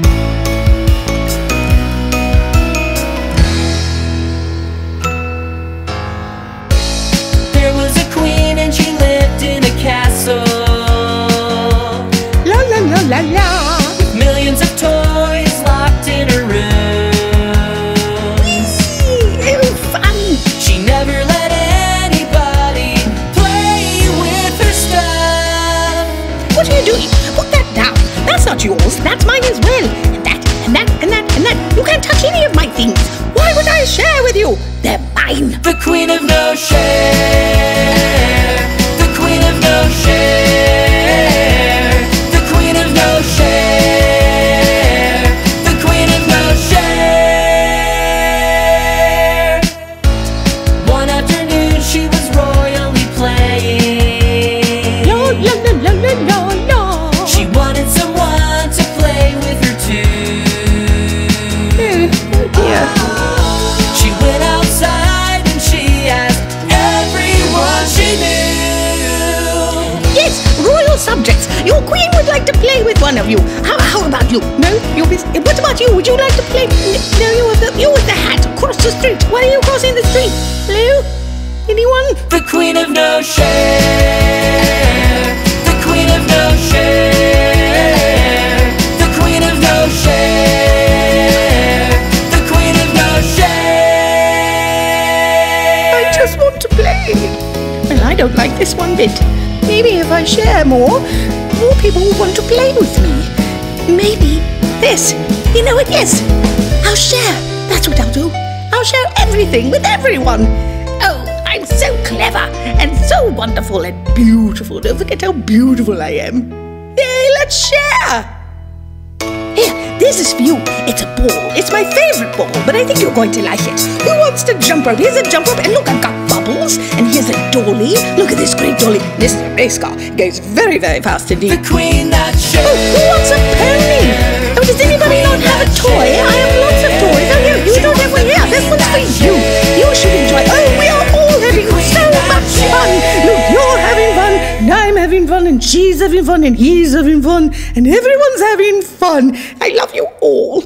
There not yours. That's mine as well. And that, and that, and that, and that. You can't touch any of my things. Why would I share with you? They're mine. The queen of no share. Subjects. Your queen would like to play with one of you. How, how about you? No, you miss. Eh, what about you? Would you like to play? No, you with the you with the hat across the street. Why are you crossing the street? Hello? Anyone? The queen of no share. The queen of no share. The queen of no share. The queen of no share. I just want to play. Well, I don't like this one bit. Maybe if I share more, more people will want to play with me. Maybe this. You know it is. I'll share. That's what I'll do. I'll share everything with everyone. Oh, I'm so clever and so wonderful and beautiful. Don't forget how beautiful I am. Yay, let's share. Here, this is for you. It's a ball. It's my favorite ball, but I think you're going to like it. Who wants to jump rope? Here's a jump rope, and look, I've got bubbles, a dolly. Look at this great dolly. This is a race car. Goes very, very fast indeed. The queen that Oh, shares. who wants a pony? Oh, does anybody not have a toy? I have lots of toys. Oh, you, you don't have one here. This one's for you. You should enjoy. Oh, we are all having so much fun. Look, you're having fun, and I'm having fun, and she's having fun, and he's having fun, and everyone's having fun. I love you all.